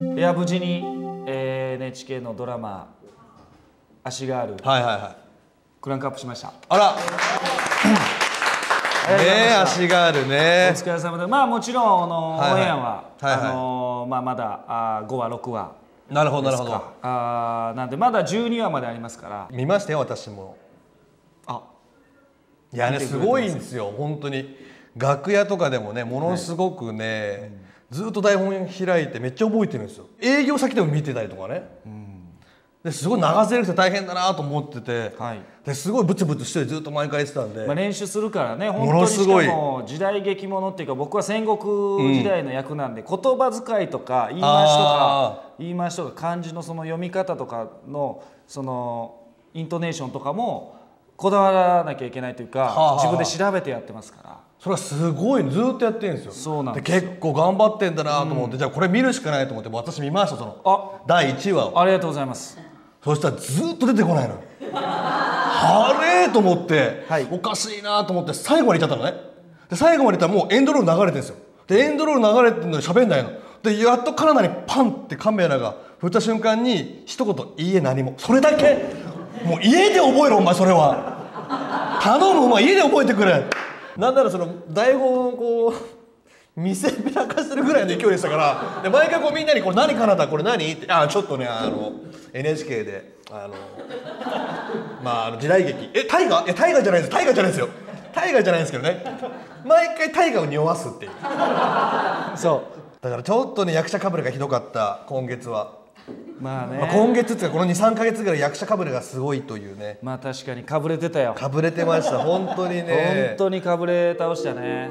いや無事に、えー NHK のドラマ「足があるはいはいはい。クランクアップしました。あら。ね足があるおね疲れ様で。まあもちろんあの、はいはい。オンエアは、はいはい。あのまあ、まだあ5話6話なるほどなるほど。あーなんでまだ12話までありますから。見ましたよ私も。あ。いやねすごいんですよ本当に楽屋とかでもねものすごくね、ずっと台本開いてめっちゃ覚えてるんですよ。営業先でも見てたりとかね、ですごい流せるくて大変だなと思ってて、はい。ですごいブツブツしてずっと毎回言ってたんで、まあ、練習するからね。本も当にしのすごい。かも時代劇ものっていうか僕は戦国時代の役なんで、言葉遣いとか言い回しとあか言い回しとか漢字のその読み方とかのそのイントネーションとかもこだわらなきゃいけないというか、はあはあ。自分で調べてやってますからそれはすごいずっとやってるんですよ。そうなんですよ。結構頑張ってんだなと思って、じゃあこれ見るしかないと思って私見ましたその。あ第1話を。ありがとうございます。そしたらずっと出てこないの。あれと思って、はい。おかしいなと思って最後まで行っちゃったのね。で最後まで行ったらもうエンドロール流れてるんですよ。でエンドロール流れてるのに喋んないの。でやっとカナダにパンってカメラが振った瞬間に一言「いいえ何も」それだけ。もう家で覚えろお前それは。頼むお前家で覚えてくれなんならその台本をこう見せびらかしてるぐらいの勢いでしたからで毎回こうみんなに「これ何カナダこれ何?」って「あちょっとねあの NHK であのまああの時代劇。え大河いや大河じゃないです。大河じゃないですよ。大河じゃないですけどね。毎回大河を匂わすっていう。そう。だからちょっとね役者かぶれがひどかった今月は、まあね、まあ、今月っていうかこの23か月ぐらい役者かぶれがすごいというね。まあ確かに。かぶれてたよ。かぶれてました。本当にね。本当にかぶれ倒したね